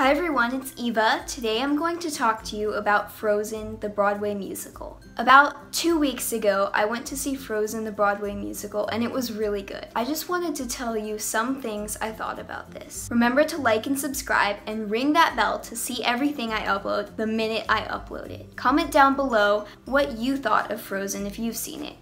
Hi everyone, it's Eva. Today I'm going to talk to you about Frozen, the Broadway musical. About two weeks ago, I went to see Frozen, the Broadway musical, and it was really good. I just wanted to tell you some things I thought about this. Remember to like and subscribe and ring that bell to see everything I upload the minute I upload it. Comment down below what you thought of Frozen if you've seen it.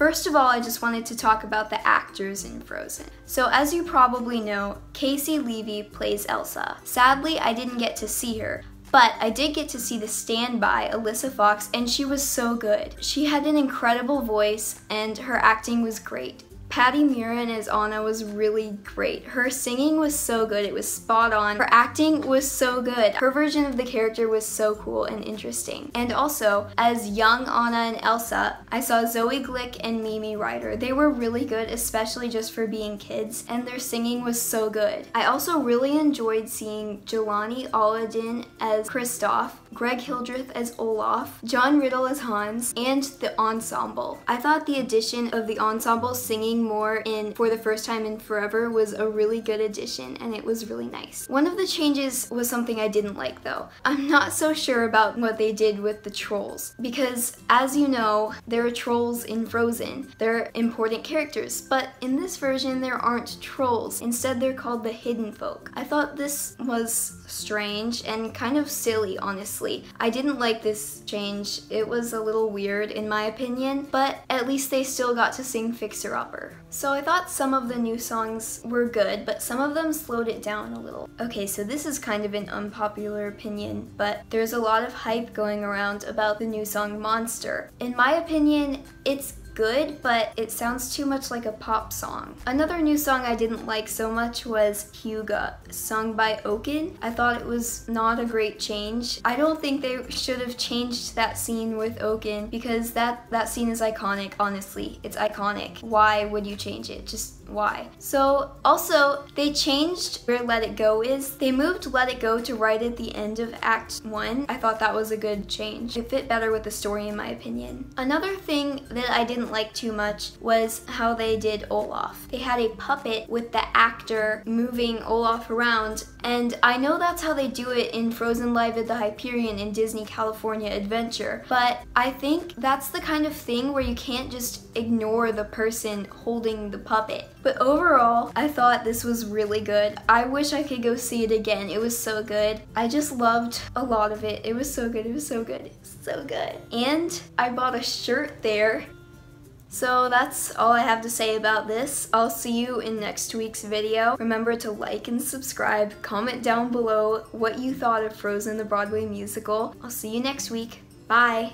First of all, I just wanted to talk about the actors in Frozen. So as you probably know, Caissie Levy plays Elsa. Sadly, I didn't get to see her, but I did get to see the standby, Alyssa Fox, and she was so good. She had an incredible voice and her acting was great. Patti Murin as Anna was really great. Her singing was so good, it was spot on. Her acting was so good. Her version of the character was so cool and interesting. And also, as young Anna and Elsa, I saw Zoe Glick and Mimi Ryder. They were really good, especially just for being kids, and their singing was so good. I also really enjoyed seeing Jelani Alladin as Kristoff, Greg Hildreth as Olaf, John Riddle as Hans, and the ensemble. I thought the addition of the ensemble singing more in For the First Time in Forever was a really good addition and it was really nice. One of the changes was something I didn't like though. I'm not so sure about what they did with the trolls because as you know, there are trolls in Frozen. They're important characters, but in this version there aren't trolls. Instead they're called the hidden folk. I thought this was strange and kind of silly honestly. I didn't like this change. It was a little weird in my opinion, but at least they still got to sing Fixer Upper. So I thought some of the new songs were good, but some of them slowed it down a little. Okay, so this is kind of an unpopular opinion, but there's a lot of hype going around about the new song Monster. In my opinion, it's good, but it sounds too much like a pop song. Another new song I didn't like so much was Hygge, sung by Oaken. I thought it was not a great change. I don't think they should have changed that scene with Oaken because that, that scene is iconic, honestly. It's iconic. Why would you change it? Just why. So also they changed where Let It Go is. They moved Let It Go to right at the end of Act 1. I thought that was a good change. It fit better with the story in my opinion. Another thing that I didn't like too much was how they did Olaf. They had a puppet with the actor moving Olaf around and I know that's how they do it in Frozen Live at the Hyperion in Disney California Adventure, but I think that's the kind of thing where you can't just ignore the person holding the puppet. But overall, I thought this was really good. I wish I could go see it again. It was so good. I just loved a lot of it. It was so good. It was so good. so good. And I bought a shirt there. So that's all I have to say about this. I'll see you in next week's video. Remember to like and subscribe. Comment down below what you thought of Frozen the Broadway musical. I'll see you next week. Bye!